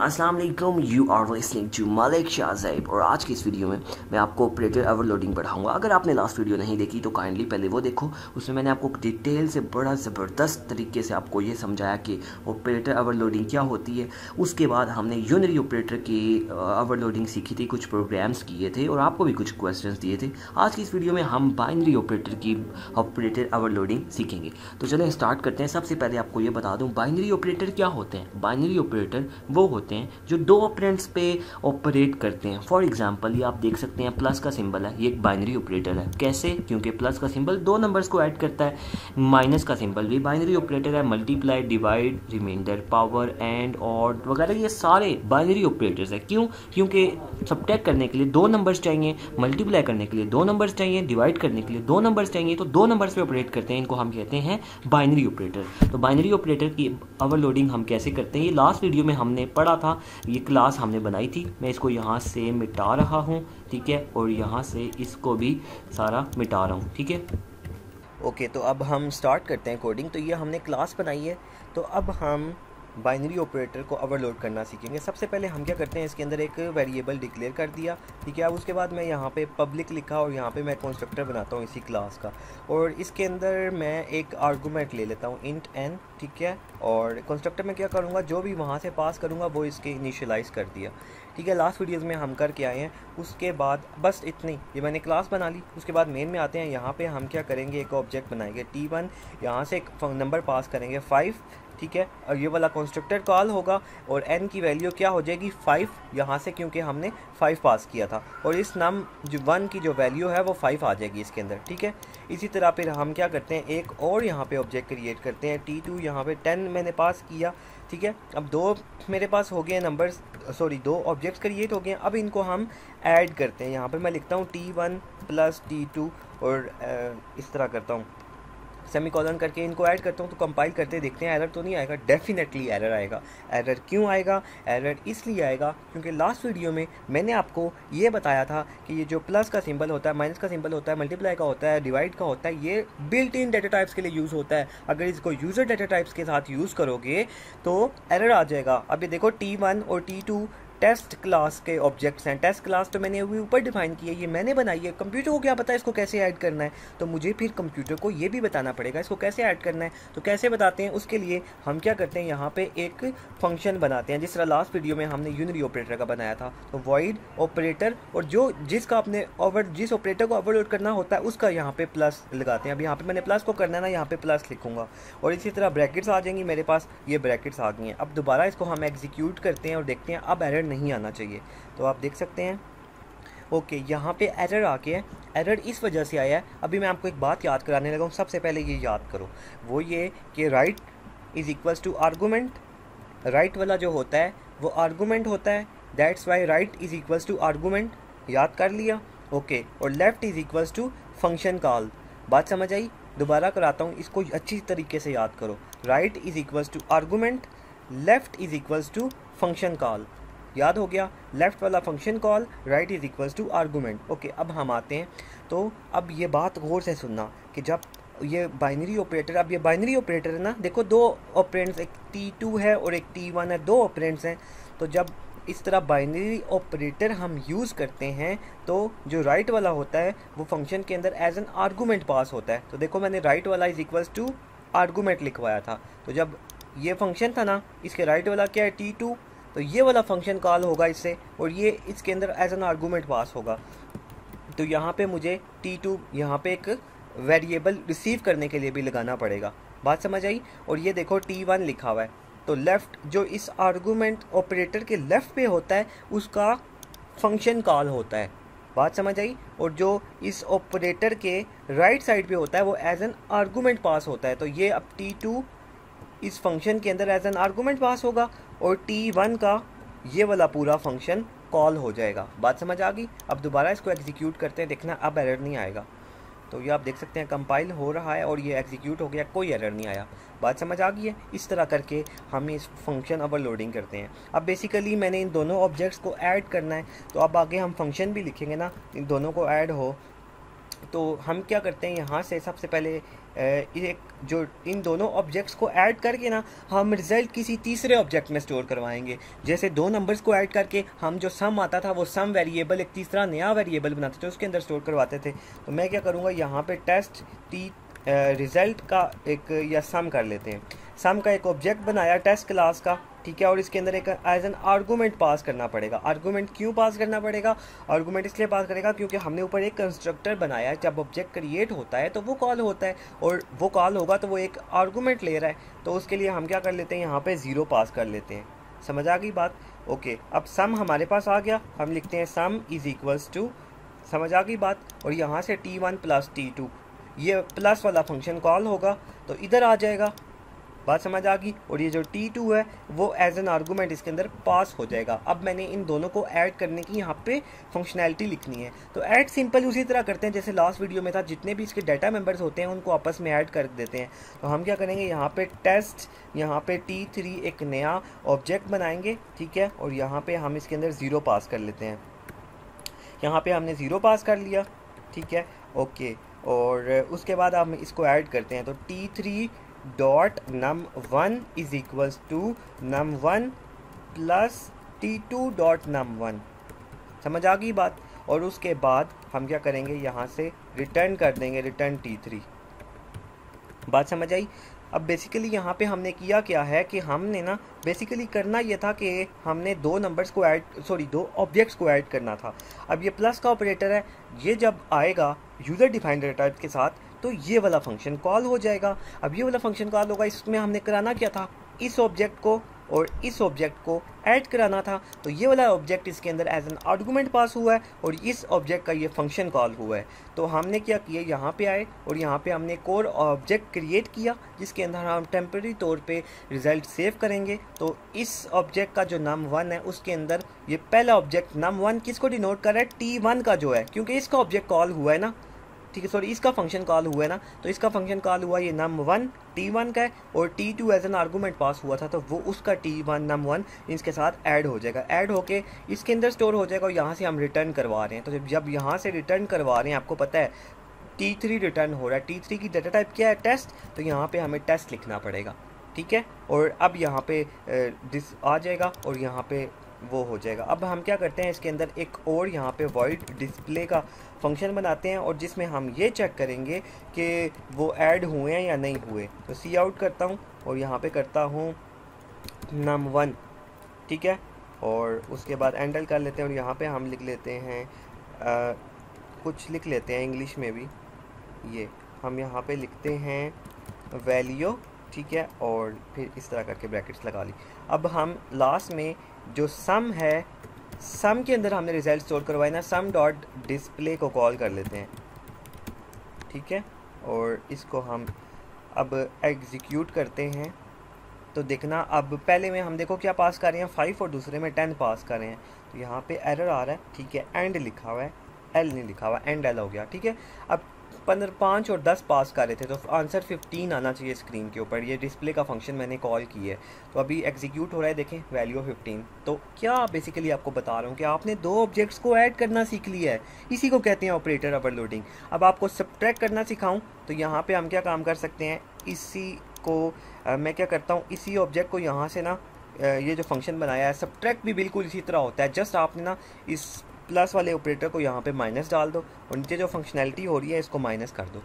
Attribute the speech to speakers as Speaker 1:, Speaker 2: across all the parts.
Speaker 1: अस्सलाम वालेकुम you are listening to Malik Shahzaib और आज की इस वीडियो में मैं आपको ऑपरेटर ओवरलोडिंग पढ़ाऊँगा अगर आपने लास्ट वीडियो नहीं देखी तो काइंडली पहले वो देखो। उसमें मैंने आपको डिटेल से बड़ा ज़बरदस्त तरीके से आपको ये समझाया कि ऑपरेटर ओवरलोडिंग क्या होती है। उसके बाद हमने यूनरी ऑपरेटर की ओवरलोडिंग सीखी थी, कुछ प्रोग्राम्स किए थे और आपको भी कुछ क्वेश्चन दिए थे। आज की इस वीडियो में हम बाइनरी ऑपरेटर की ऑपरेटर ओवरलोडिंग सीखेंगे। तो चलें स्टार्ट करते हैं। सबसे पहले आपको ये बता दूँ बाइनरी ऑपरेटर क्या होते हैं? बाइनरी ऑपरेटर वो होते होते हैं, जो दो ऑपरेंट्स पे ऑपरेट करते हैं। फॉर एग्जांपल ये आप देख सकते हैं प्लस का सिंबल है, ये एक बाइनरी ऑपरेटर है। कैसे? क्योंकि प्लस का सिंबल दो नंबर्स को ऐड करता है माइनस का सिंबल भी बाइनरी ऑपरेटर है multiply divide reminder power and और वगैरह, ये सारे बाइनरी ऑपरेटर्स है। क्यों? क्योंकि सब्ट्रैक्ट करने के लिए दो नंबर्स चाहिए मल्टीप्लाई करने के लिए दो नंबर्स चाहिए डिवाइड करने के लिए दो नंबर्स चाहिए तो दो नंबर्स पे ऑपरेट करते हैं। इनको हम कहते हैं बाइनरी ऑपरेटर तो बाइनरी ऑपरेटर की ओवरलोडिंग हम कैसे करते हैं? ये लास्ट वीडियो में हमने पढ़ा था। ये क्लास हमने बनाई थी। मैं इसको यहाँ से मिटा रहा हूँ, ठीक है? और यहाँ से इसको भी सारा मिटा रहा हूँ, ठीक है? ओके तो अब हम स्टार्ट करते हैं कोडिंग तो ये हमने क्लास बनाई है। तो अब हम बाइनरी ऑपरेटर को ओवरलोड करना सीखेंगे। सबसे पहले हम क्या करते हैं, इसके अंदर एक वेरिएबल डिक्लेयर कर दिया। ठीक है, अब उसके बाद मैं यहाँ पे पब्लिक लिखा और यहाँ पे मैं कंस्ट्रक्टर बनाता हूँ इसी क्लास का। और इसके अंदर मैं एक आर्गूमेंट ले लेता हूँ इंट एन ठीक है? और कंस्ट्रक्टर में क्या करूँगा, जो भी वहाँ से पास करूँगा, वो इसके इनिशलाइज़ कर दिया। ठीक है लास्ट वीडियोज़ में हम करके आए हैं। उसके बाद बस इतनी, ये मैंने क्लास बना ली। उसके बाद मेन में आते हैं। यहाँ पे हम क्या करेंगे, एक ऑब्जेक्ट बनाएँगे टी वन यहाँ से एक नंबर पास करेंगे फाइव ठीक है? और ये वाला कंस्ट्रक्टर कॉल होगा और एन की वैल्यू क्या हो जाएगी? फाइव यहाँ से क्योंकि हमने फाइव पास किया था। और इस नम जो वन की जो वैल्यू है, वो फाइव आ जाएगी इसके अंदर, ठीक है? इसी तरह फिर हम क्या करते हैं? एक और यहाँ पे ऑब्जेक्ट क्रिएट करते हैं। टी टू यहाँ पर टेन मैंने पास किया, ठीक है? अब दो मेरे पास हो गए नंबर सॉरी दो ऑब्जेक्ट्स क्रिएट हो गए अब इनको हम ऐड करते हैं। यहाँ पर मैं लिखता हूँ T one plus T two और इस तरह करता हूँ। सेमी कॉलन करके इनको ऐड करता हूँ तो कंपाइल करते देखते हैं एरर तो नहीं आएगा डेफिनेटली एरर आएगा। एरर क्यों आएगा? एरर इसलिए आएगा क्योंकि लास्ट वीडियो में मैंने आपको ये बताया था कि ये जो प्लस का सिंबल होता है माइनस का सिंबल होता है मल्टीप्लाई का होता है डिवाइड का होता है, ये बिल्ट इन डेटा टाइप्स के लिए यूज़ होता है। अगर इसको यूज़र डेटा टाइप्स के साथ यूज़ करोगे तो एरर आ जाएगा। अब ये देखो टी वन और टी टू टेस्ट क्लास के ऑब्जेक्ट्स हैं। टेस्ट क्लास तो मैंने अभी ऊपर डिफाइन किया, ये मैंने बनाई है। कंप्यूटर को क्या पता है इसको कैसे ऐड करना है? तो मुझे फिर कंप्यूटर को ये भी बताना पड़ेगा, इसको कैसे ऐड करना है? तो कैसे बताते हैं? उसके लिए हम क्या करते हैं? यहाँ पे एक फ़ंक्शन बनाते हैं, जिस तरह लास्ट वीडियो में हमने यूनरी ऑपरेटर का बनाया था। तो वॉइड ऑपरेटर और जो जिसका आपने ओवर जिस ऑपरेटर को ओवरलोड करना होता है, उसका यहाँ पे प्लस लगाते हैं। अब यहाँ पे मैंने प्लस को करना है ना, यहाँ पे प्लस लिखूँगा। और इसी तरह ब्रैकेट्स आ जाएँगी मेरे पास, ये ब्रैकेट्स आ गई हैं। अब दोबारा इसको हम एग्जीक्यूट करते हैं और देखते हैं। अब एरर नहीं आना चाहिए। तो आप देख सकते हैं। ओके यहाँ पे एरर आ गया है। एरर इस वजह से आया है। अभी मैं आपको एक बात याद कराने लगा हूँ। सबसे पहले ये याद करो। वो ये कि right is equals to argument right वाला जो होता है वो आर्गूमेंट होता है। That's why right is equals to argument याद कर लिया। ओके okay, और left is equals to function call बात समझ आई? दोबारा कराता हूँ। इसको अच्छी तरीके से याद करो। Right is equals to argument left is equals to function call याद हो गया? लेफ़्ट वाला function call right is equals to argument okay अब हम आते हैं। तो अब ये बात गौर से सुनना कि जब ये बाइनरी ऑपरेटर अब ये बाइनरी ऑपरेटर है ना? देखो, दो ऑपरेंट्स एक टी टू है और एक टी वन है, दो ऑपरेंट्स हैं। तो जब इस तरह बाइनरी ऑपरेटर हम यूज़ करते हैं तो जो राइट right वाला होता है, वो फ़ंक्शन के अंदर एज एन आर्गूमेंट पास होता है। तो देखो, मैंने राइट right वाला इज़ इक्वल्स टू आर्गूमेंट लिखवाया था। तो जब ये फ़ंक्शन था ना, इसके राइट right वाला क्या है? टी टू तो ये वाला फ़ंक्शन कॉल होगा इससे और ये इसके अंदर एज एन आर्गूमेंट पास होगा। तो यहाँ पे मुझे टी टू यहाँ पे एक वेरिएबल रिसीव करने के लिए भी लगाना पड़ेगा। बात समझ आई? और ये देखो टी वन लिखा हुआ है। तो लेफ़्ट जो इस आर्गूमेंट ऑपरेटर के लेफ़्ट पे होता है, उसका फ़ंक्शन कॉल होता है। बात समझ आई? और जो इस ऑपरेटर के राइट right साइड पे होता है, वो एज एन आर्गूमेंट पास होता है। तो ये अब टी टू इस फ़ंक्शन के अंदर एज एन आर्गूमेंट पास होगा और टी वन का ये वाला पूरा फ़ंक्शन कॉल हो जाएगा। बात समझ आ गई? अब दोबारा इसको एग्जीक्यूट करते हैं, देखना अब एरर नहीं आएगा। तो ये आप देख सकते हैं कंपाइल हो रहा है और ये एग्जीक्यूट हो गया, कोई एरर नहीं आया। बात समझ आ गई है? इस तरह करके हम इस फ़ंक्शन ओवरलोडिंग करते हैं। अब बेसिकली मैंने इन दोनों ऑब्जेक्ट्स को ऐड करना है। तो अब आगे हम फ़ंक्शन भी लिखेंगे ना, इन दोनों को ऐड हो। तो हम क्या करते हैं, यहाँ से सबसे पहले एक जो इन दोनों ऑब्जेक्ट्स को ऐड करके ना, हम रिज़ल्ट किसी तीसरे ऑब्जेक्ट में स्टोर करवाएँगे। जैसे दो नंबर्स को ऐड करके हम जो सम आता था, वो सम वेरिएबल एक तीसरा नया वेरिएबल बनाते थे, उसके अंदर स्टोर करवाते थे। तो मैं क्या करूँगा, यहाँ पर टेस्ट टी रिज़ल्ट का एक, या सम कर लेते हैं। सम का एक ऑब्जेक्ट बनाया टेस्ट क्लास का ठीक है, और इसके अंदर एक एज एन आर्गूमेंट पास करना पड़ेगा। आर्गूमेंट क्यों पास करना पड़ेगा? आर्गूमेंट इसलिए पास करेगा क्योंकि हमने ऊपर एक कंस्ट्रक्टर बनाया है। जब ऑब्जेक्ट क्रिएट होता है तो वो कॉल होता है, और वो कॉल होगा तो वो एक आर्गूमेंट ले रहा है। तो उसके लिए हम क्या कर लेते हैं? यहाँ पर ज़ीरो पास कर लेते हैं। समझ आ गई बात? ओके अब सम हमारे पास आ गया। हम लिखते हैं सम इज़ इक्वल्स टू समझ आ गई बात? और यहाँ से T one plus T two ये प्लस वाला फ़ंक्शन कॉल होगा तो इधर आ जाएगा। बात समझ आ गई और ये जो टी टू है, वो एज एन आर्गूमेंट इसके अंदर पास हो जाएगा। अब मैंने इन दोनों को ऐड करने की यहाँ पे फंक्शनैलिटी लिखनी है। तो ऐड सिंपल उसी तरह करते हैं, जैसे लास्ट वीडियो में था, जितने भी इसके डाटा मेंबर्स होते हैं, उनको आपस में ऐड कर देते हैं। तो हम क्या करेंगे, यहाँ पे टेस्ट यहाँ पे टी थ्री एक नया ऑब्जेक्ट बनाएँगे, ठीक है? और यहाँ पे हम इसके अंदर ज़ीरो पास कर लेते हैं। यहाँ पे हमने ज़ीरो पास कर लिया, ठीक है? ओके और उसके बाद हम इसको ऐड करते हैं। तो T three dot num one is equals to num one plus T two dot num one समझ आ गई बात? और उसके बाद हम क्या करेंगे? यहाँ से रिटर्न कर देंगे रिटर्न टी थ्री बात समझ आई? अब बेसिकली यहाँ पे हमने किया क्या है कि हमने ना बेसिकली करना ये था कि हमने दो नंबर्स को ऐड सॉरी दो ऑब्जेक्ट्स को ऐड करना था। अब ये प्लस का ऑपरेटर है। ये जब आएगा यूज़र डिफाइंड डेटा टाइप के साथ तो ये वाला फ़ंक्शन कॉल हो जाएगा। अब ये वाला फ़ंक्शन कॉल होगा, इसमें हमने कराना क्या था? इस ऑब्जेक्ट को और इस ऑब्जेक्ट को ऐड कराना था। तो ये वाला ऑब्जेक्ट इसके अंदर एज एन आर्गूमेंट पास हुआ है और इस ऑब्जेक्ट का ये फ़ंक्शन कॉल हुआ है। तो हमने क्या किया? यहाँ पे आए और यहाँ पे हमने कोर ऑब्जेक्ट क्रिएट किया, जिसके अंदर हम टेम्प्रेरी तौर पे रिज़ल्ट सेव करेंगे। तो इस ऑब्जेक्ट का जो नम वन है, उसके अंदर ये पहला ऑब्जेक्ट नम वन किसको डिनोट कर रहा है? टी वन का जो है, क्योंकि इसका ऑब्जेक्ट कॉल हुआ है ना। ठीक है सॉरी इसका फ़ंक्शन कॉल हुआ है ना तो इसका फ़ंक्शन कॉल हुआ ये नम वन टी वन का है, और T two as an argument pass हुआ था तो वो उसका टी वन नम वन इसके साथ ऐड हो जाएगा। ऐड होके इसके अंदर स्टोर हो जाएगा और यहाँ से हम रिटर्न करवा रहे हैं। तो जब यहाँ से रिटर्न करवा रहे हैं, आपको पता है टी थ्री रिटर्न हो रहा है। टी थ्री की डाटा टाइप क्या है? टेस्ट तो यहाँ पे हमें टेस्ट लिखना पड़ेगा, ठीक है? और अब यहाँ पे दिस आ जाएगा, और यहाँ पे वो हो जाएगा। अब हम क्या करते हैं इसके अंदर एक और यहाँ पे वॉइड डिस्प्ले का फ़ंक्शन बनाते हैं और जिसमें हम ये चेक करेंगे कि वो ऐड हुए हैं या नहीं हुए। तो सी आउट करता हूँ और यहाँ पे करता हूँ नम वन ठीक है? और उसके बाद एंडल कर लेते हैं और यहाँ पे हम लिख लेते हैं आ, कुछ लिख लेते हैं इंग्लिश में भी। ये हम यहाँ पे लिखते हैं वैल्यू ठीक है, और फिर इस तरह करके ब्रैकेट्स लगा ली। अब हम लास्ट में जो सम है सम के अंदर हमने रिज़ल्ट स्टोर करवाए ना सम डॉट डिस्प्ले को कॉल कर लेते हैं। ठीक है, और इसको हम अब एग्जीक्यूट करते हैं। तो देखना, अब पहले में हम देखो क्या पास कर रहे हैं फाइव और दूसरे में टेन पास कर रहे हैं। तो यहाँ पे एरर आ रहा है, ठीक है एंड लिखा हुआ है एल नहीं लिखा हुआ एंड एल हो गया, ठीक है। अब पंद्रह पाँच और दस पास कर रहे थे तो आंसर फिफ्टीन आना चाहिए स्क्रीन के ऊपर। ये डिस्प्ले का फ़ंक्शन मैंने कॉल की है। तो अभी एग्जीक्यूट हो रहा है देखें वैल्यू फिफ्टीन तो क्या बेसिकली आपको बता रहा हूँ कि आपने दो ऑब्जेक्ट्स को ऐड करना सीख लिया है। इसी को कहते हैं ऑपरेटर ओवरलोडिंग अब आपको सब्ट्रैक्ट करना सिखाऊँ तो यहाँ पर हम क्या काम कर सकते हैं? इसी को आ, मैं क्या करता हूँ? इसी ऑब्जेक्ट को यहाँ से ना ये जो फ़ंक्शन बनाया है सब्ट्रैक्ट भी बिल्कुल इसी तरह होता है। जस्ट आपने ना इस प्लस वाले ऑपरेटर को यहाँ पे माइनस डाल दो और नीचे जो फंक्शनैलिटी हो रही है, इसको माइनस कर दो।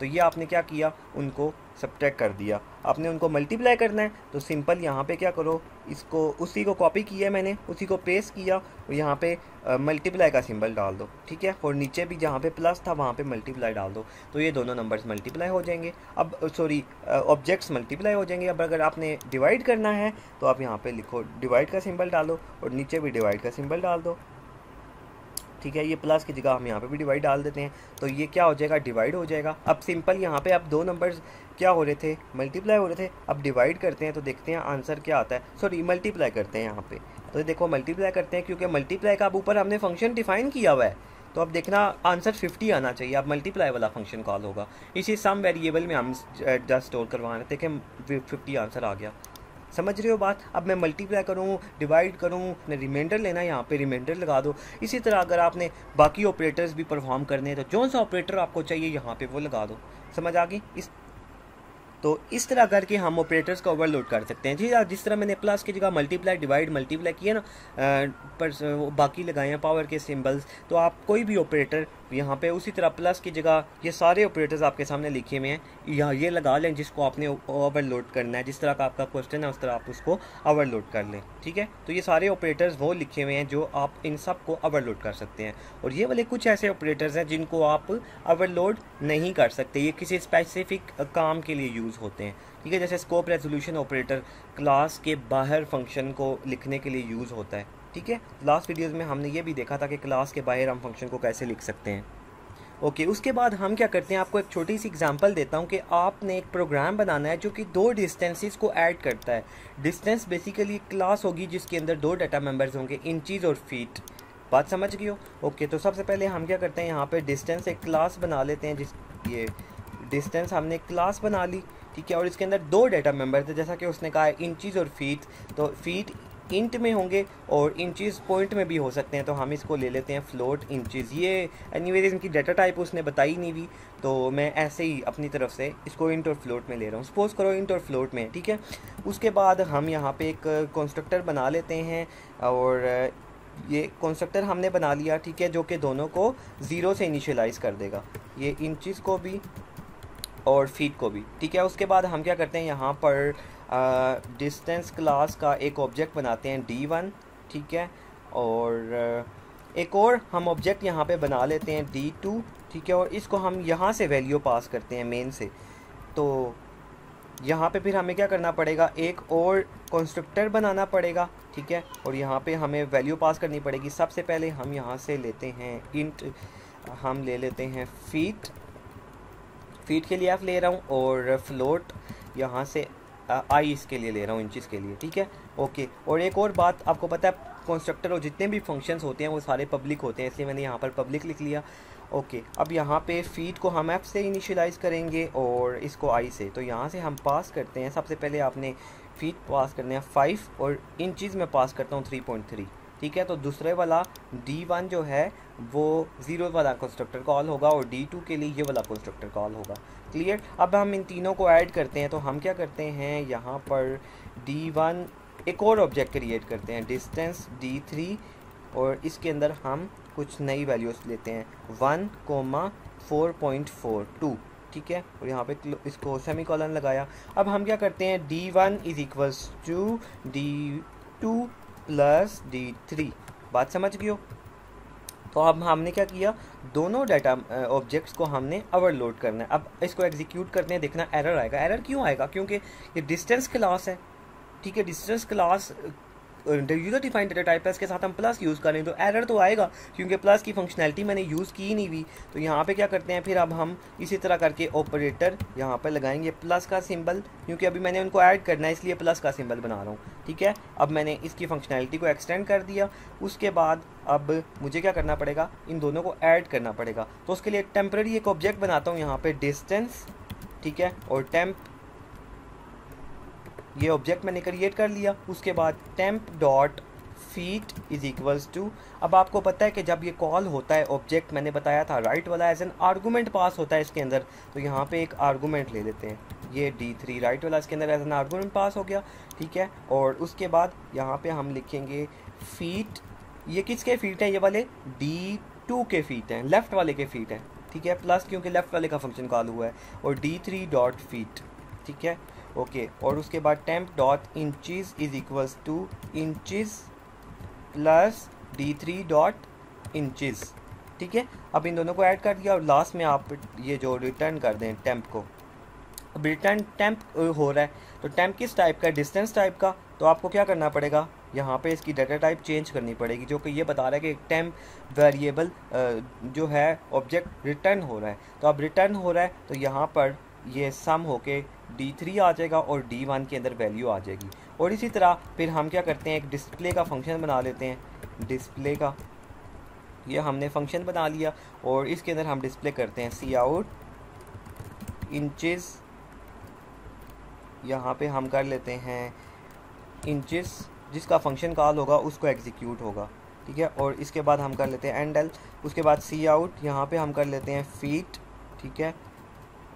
Speaker 1: तो ये आपने क्या किया? उनको सब्ट्रैक्ट कर दिया। आपने उनको मल्टीप्लाई करना है तो सिंपल यहाँ पे क्या करो? इसको, उसी को कॉपी किया मैंने, उसी को पेस्ट किया और यहाँ पे मल्टीप्लाई का सिंबल डाल दो, ठीक है? और नीचे भी जहाँ पे प्लस था, वहाँ पे मल्टीप्लाई डाल दो। तो ये दोनों नंबर्स मल्टीप्लाई हो जाएँगे। अब सॉरी ऑब्जेक्ट्स मल्टीप्लाई हो जाएँगे। अब अगर आपने डिवाइड करना है तो आप यहाँ पर लिखो डिवाइड का सिम्बल डालो और नीचे भी डिवाइड का सिम्बल डाल दो। ठीक है, ये प्लस की जगह हम यहाँ पे भी डिवाइड डाल देते हैं। तो ये क्या हो जाएगा? डिवाइड हो जाएगा। अब सिंपल यहाँ पे आप दो नंबर्स क्या हो रहे थे? मल्टीप्लाई हो रहे थे। अब डिवाइड करते हैं तो देखते हैं आंसर क्या आता है। सॉरी मल्टीप्लाई करते हैं यहाँ पे। तो देखो मल्टीप्लाई करते हैं क्योंकि मल्टीप्लाई का अब ऊपर हमने फ़ंक्शन डिफाइन किया हुआ है। तो अब देखना आंसर 50 आना चाहिए। अब मल्टीप्लाई वाला फ़ंक्शन कॉल होगा। इसी सम वेरिएबल में हम जस्ट स्टोर करवा रहे थे कि फिफ्टी आंसर आ गया। समझ रहे हो बात? अब मैं मल्टीप्लाई करूँ डिवाइड करूँ मैं रिमाइंडर लेना है, यहाँ पे रिमाइंडर लगा दो। इसी तरह अगर आपने बाकी ऑपरेटर्स भी परफॉर्म करने हैं तो जो सा ऑपरेटर आपको चाहिए, यहाँ पे वो लगा दो। समझ आ गई? इस तो इस तरह करके हम ऑपरेटर्स का ओवरलोड कर सकते हैं। जी जिस तरह मैंने प्लस की जगह मल्टीप्लाई डिवाइड मल्टीप्लाई किया ना पर बाकी लगाए हैं पावर के सिंबल्स तो आप कोई भी ऑपरेटर यहाँ पे उसी तरह प्लस की जगह ये सारे ऑपरेटर्स आपके सामने लिखे हुए हैं। यहाँ ये लगा लें जिसको आपने ओवरलोड करना है। जिस तरह का आपका क्वेश्चन है, उस तरह आप उसको ओवरलोड कर लें। ठीक है? तो ये सारे ऑपरेटर्स वो लिखे हुए हैं जो आप इन सबको ओवरलोड कर सकते हैं। और ये वाले कुछ ऐसे ऑपरेटर्स हैं जिनको आप ओवरलोड नहीं कर सकते। ये किसी स्पेसिफिक काम के लिए यूज़ होते हैं। ठीक है? जैसे स्कोप रेजोल्यूशन ऑपरेटर क्लास के बाहर फ़ंक्शन को लिखने के लिए यूज़ होता है। ठीक है? लास्ट वीडियोज़ में हमने ये भी देखा था कि क्लास के बाहर हम फ़ंक्शन को कैसे लिख सकते हैं। ओके उसके बाद हम क्या करते हैं? आपको एक छोटी सी एग्जांपल देता हूँ कि आपने एक प्रोग्राम बनाना है जो कि दो डिस्टेंसेस को ऐड करता है। डिस्टेंस बेसिकली क्लास होगी जिसके अंदर दो डाटा मेंबर्स होंगे इंचीज़ और फीट बात समझ गई हो? ओके तो सबसे पहले हम क्या करते हैं? यहाँ पे डिस्टेंस एक क्लास बना लेते हैं जिस ये डिस्टेंस हमने क्लास बना ली, ठीक है? और इसके अंदर दो डाटा मेंबर थे, जैसा कि उसने कहा है इंचीज़ और फीट तो फीट इंट में होंगे और इंचज़ पॉइंट में भी हो सकते हैं तो हम इसको ले लेते हैं फ्लोट इंचज़ ये एनी इनकी डाटा टाइप उसने बताई नहीं हुई तो मैं ऐसे ही अपनी तरफ़ से इसको इंट और फ्लोट में ले रहा हूँ। सपोज़ करो इंट और फ्लोट में, ठीक है? उसके बाद हम यहाँ पे एक कंस्ट्रक्टर बना लेते हैं, और ये कंस्ट्रक्टर हमने बना लिया, ठीक है? जो कि दोनों को ज़ीरो से इनिशलाइज़ कर देगा। ये इंचज़ को भी और फीट को भी, ठीक है? उसके बाद हम क्या करते हैं, यहाँ पर डिस्टेंस क्लास का एक ऑब्जेक्ट बनाते हैं डी वन ठीक है? और एक और हम ऑब्जेक्ट यहाँ पे बना लेते हैं डी टू ठीक है? और इसको हम यहाँ से वैल्यू पास करते हैं मेन से। तो यहाँ पे फिर हमें क्या करना पड़ेगा? एक और कंस्ट्रक्टर बनाना पड़ेगा, ठीक है? और यहाँ पे हमें वैल्यू पास करनी पड़ेगी। सबसे पहले हम यहाँ से लेते हैं इंट हम ले लेते हैं फीट फीट के लिए आप ले रहा हूँ और फ्लोट यहाँ से आई इसके लिए ले रहा हूँ इंचज़ के लिए, ठीक है? ओके, और एक और बात, आपको पता है कंस्ट्रक्टर और जितने भी फ़ंक्शंस होते हैं, वो सारे पब्लिक होते हैं, इसलिए मैंने यहाँ पर पब्लिक लिख लिया। ओके, अब यहाँ पे फीट को हम एफ़ से इनिशियलाइज़ करेंगे और इसको आई से। तो यहाँ से हम पास करते हैं। सबसे पहले आपने फीट पास करने हैं फाइव और इंचज़ में पास करता हूँ थ्री पॉइंट थ्री ठीक है? तो दूसरे वाला डी वन जो है, वो ज़ीरो वाला कंस्ट्रक्टर कॉल होगा, और डी टू के लिए ये वाला कंस्ट्रक्टर कॉल होगा। क्लियर अब हम इन तीनों को ऐड करते हैं तो हम क्या करते हैं? यहाँ पर डी वन एक और ऑब्जेक्ट क्रिएट करते हैं डिस्टेंस डी थ्री और इसके अंदर हम कुछ नई वैल्यूज़ लेते हैं। One comma four point four two ठीक है? और यहाँ पे इसको सेमी कॉलन लगाया। अब हम क्या करते हैं? D one is equals to D two plus D three बात समझ गई हो? तो अब हमने क्या किया? दोनों डाटा ऑब्जेक्ट्स को हमने ओवरलोड करना है। अब इसको एग्जीक्यूट करते हैं, देखना एरर आएगा। एरर क्यों आएगा? क्योंकि ये डिस्टेंस क्लास है। ठीक है distance class user defined data type है इसके साथ हम प्लस यूज़ करें तो एरर तो आएगा, क्योंकि प्लस की फंक्शनैलिटी मैंने यूज़ की नहीं हुई। तो यहाँ पे क्या करते हैं, फिर अब हम इसी तरह करके ऑपरेटर यहाँ पे लगाएँगे प्लस का सिंबल क्योंकि अभी मैंने उनको ऐड करना है, इसलिए प्लस का सिंबल बना रहा हूँ। ठीक है? अब मैंने इसकी फंक्शनैलिटी को एक्सटेंड कर दिया। उसके बाद अब मुझे क्या करना पड़ेगा? इन दोनों को ऐड करना पड़ेगा। तो उसके लिए टेम्प्रेरी एक ऑब्जेक्ट बनाता हूँ यहाँ पर डिस्टेंस ठीक है? और टेम्प ये ऑब्जेक्ट मैंने क्रिएट कर लिया। उसके बाद temp dot feet is equals to अब आपको पता है कि जब ये कॉल होता है ऑब्जेक्ट मैंने बताया था राइट वाला एज एन आर्गूमेंट पास होता है इसके अंदर तो यहाँ पे एक आर्गूमेंट ले लेते हैं। ये डी थ्री राइट वाला इसके अंदर एज एन आर्गूमेंट पास हो गया, ठीक है? और उसके बाद यहाँ पे हम लिखेंगे फीट ये किसके फीट हैं? ये वाले डी टू के फीट हैं लेफ़्ट वाले के फीट हैं, ठीक है? प्लस क्योंकि लेफ़्ट वाले का फ़ंक्शन कॉल हुआ है, और डी थ्री डॉट फीट ठीक है? ओके और उसके बाद temp dot inches is equals to inches plus D three dot inches ठीक है? अब इन दोनों को ऐड कर दिया और लास्ट में आप ये जो रिटर्न कर दें टेम्प को। अब रिटर्न टेम्प हो रहा है। तो टेम्प किस टाइप का? डिस्टेंस टाइप का। तो आपको क्या करना पड़ेगा? यहाँ पे इसकी डाटा टाइप चेंज करनी पड़ेगी, जो कि ये बता रहा है कि टेम्प वेरिएबल जो है ऑब्जेक्ट रिटर्न हो रहा है। तो अब रिटर्न हो रहा है तो यहाँ पर ये सम होके डी थ्री आ जाएगा और डी वन के अंदर वैल्यू आ जाएगी। और इसी तरह फिर हम क्या करते हैं, एक डिस्प्ले का फ़ंक्शन बना लेते हैं। डिस्प्ले का, ये हमने फ़ंक्शन बना लिया और इसके अंदर हम डिस्प्ले करते हैं सी आउट इंचज़ यहाँ पे हम कर लेते हैं इंचेस जिसका फ़ंक्शन कॉल होगा उसको एग्जीक्यूट होगा। ठीक है? और इसके बाद हम कर लेते हैं एंड एल उसके बाद सी आउट यहाँ पे हम कर लेते हैं फीट ठीक है?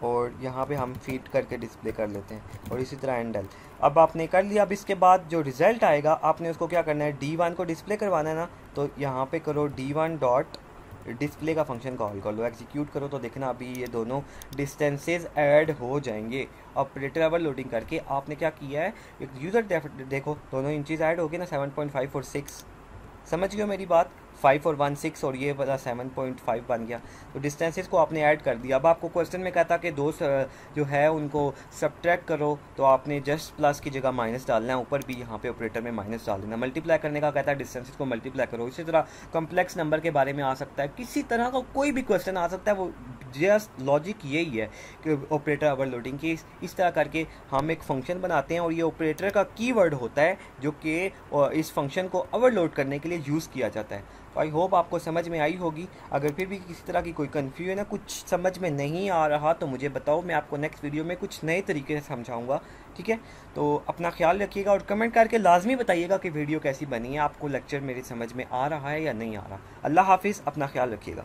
Speaker 1: और यहाँ पे हम फीट करके डिस्प्ले कर लेते हैं और इसी तरह एंड एल अब आपने कर लिया, अब इसके बाद जो रिज़ल्ट आएगा, आपने उसको क्या करना है डी वन को डिस्प्ले करवाना है ना तो यहाँ पे करो डी वन डॉट डिस्प्ले का फ़ंक्शन कॉल कर लो। एग्जीक्यूट करो तो देखना अभी ये दोनों डिस्टेंसेज ऐड हो जाएँगे। ऑपरेटर ओवर लोडिंग करके आपने क्या किया है, एक यूज़र देखो, दोनों इंचज़ ऐड हो गए ना सेवन पॉइंट फाइव और सिक्स समझ गए मेरी बात? फाइव और वन सिक्स और ये वाला सेवन पॉइंट फाइव बन गया। तो डिस्टेंसेस को आपने ऐड कर दिया। अब आपको क्वेश्चन में कहता कि दो जो है उनको सब्ट्रैक्ट करो तो आपने जस्ट प्लस की जगह माइनस डालना है। ऊपर भी यहाँ पे ऑपरेटर में माइनस डाल देना। मल्टीप्लाई करने का कहता है डिस्टेंसेज को मल्टीप्लाई करो। इसी तरह कम्प्लेक्स नंबर के बारे में आ सकता है। किसी तरह का कोई भी क्वेश्चन आ सकता है, वो जस्ट लॉजिक यही है कि ऑपरेटर ओवरलोडिंग की इस तरह करके हम एक फ़ंक्शन बनाते हैं और ये ऑपरेटर का कीवर्ड होता है जो कि इस फ़ंक्शन को ओवरलोड करने के लिए यूज़ किया जाता है। तो आई होप आपको समझ में आई होगी। अगर फिर भी किसी तरह की कोई कन्फ्यूज़न है कुछ समझ में नहीं आ रहा तो मुझे बताओ, मैं आपको नेक्स्ट वीडियो में कुछ नए तरीके से समझाऊँगा, ठीक है? तो अपना ख्याल रखिएगा और कमेंट करके लाजमी बताइएगा कि वीडियो कैसी बनी है, आपको लेक्चर मेरी समझ में आ रहा है या नहीं आ रहा। अल्लाह हाफिज़, अपना ख्याल रखिएगा।